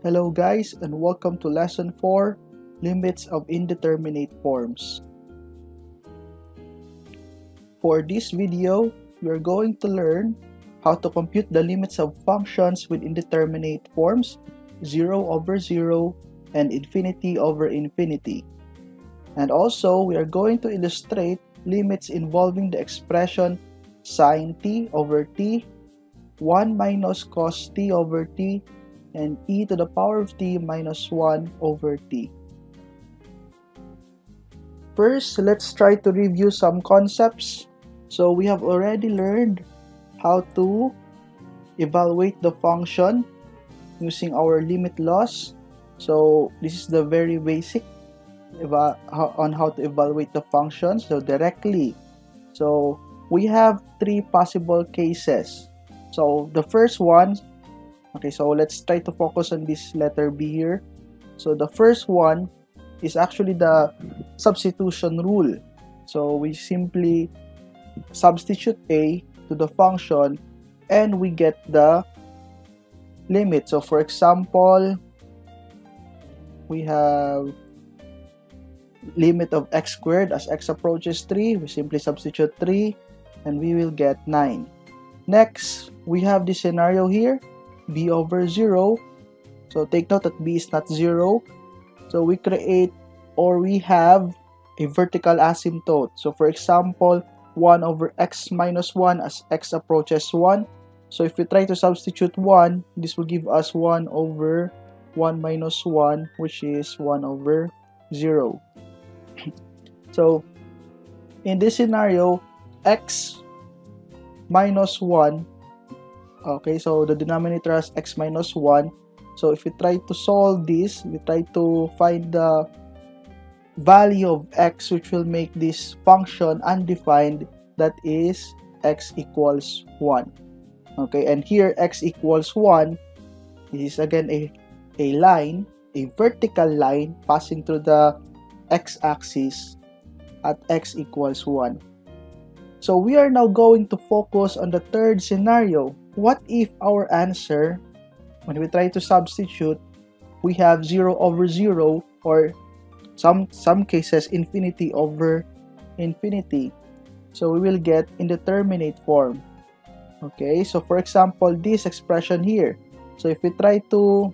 Hello guys and welcome to lesson 4 Limits of Indeterminate Forms. For this video, we are going to learn how to compute the limits of functions with indeterminate forms 0 over 0 and infinity over infinity. And also, we are going to illustrate limits involving the expression sine t over t, 1 minus cos t over t, and e to the power of t minus 1 over t. First, let's try to review some concepts. So we have already learned how to evaluate the function using our limit laws. So this is the very basic on how to evaluate the function. So directly. So we have three possible cases. So the first one Okay, so let's try to focus on this letter B here. So the first one is actually the substitution rule. So we simply substitute A to the function and we get the limit. So for example, we have limit of x squared as x approaches 3. We simply substitute 3 and we will get 9. Next, we have this scenario here b over 0. So take note that b is not 0. So we create or we have a vertical asymptote. So for example, 1 over x minus 1 as x approaches 1. So if we try to substitute 1, this will give us 1 over 1 minus 1, which is 1 over 0. so in this scenario, x minus 1 okay so the denominator has x minus 1 so if we try to solve this we try to find the value of x which will make this function undefined that is x equals 1 okay and here x equals 1 this is again a a line a vertical line passing through the x-axis at x equals 1 so we are now going to focus on the third scenario what if our answer, when we try to substitute, we have 0 over 0 or some, some cases infinity over infinity. So we will get indeterminate form. Okay, so for example, this expression here. So if we try to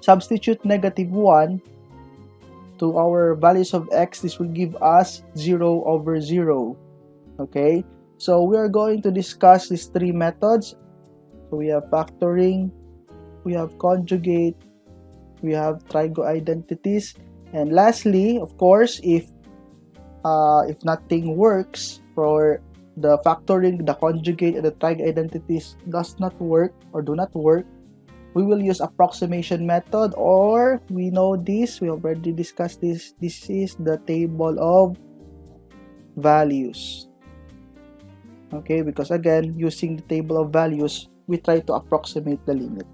substitute negative 1 to our values of x, this will give us 0 over 0. Okay, so we are going to discuss these three methods so we have factoring, we have conjugate, we have trigo identities, and lastly, of course, if uh, if nothing works for the factoring, the conjugate, and the trigo identities does not work or do not work, we will use approximation method or we know this, we already discussed this, this is the table of values. Okay, because again, using the table of values, we try to approximate the limit.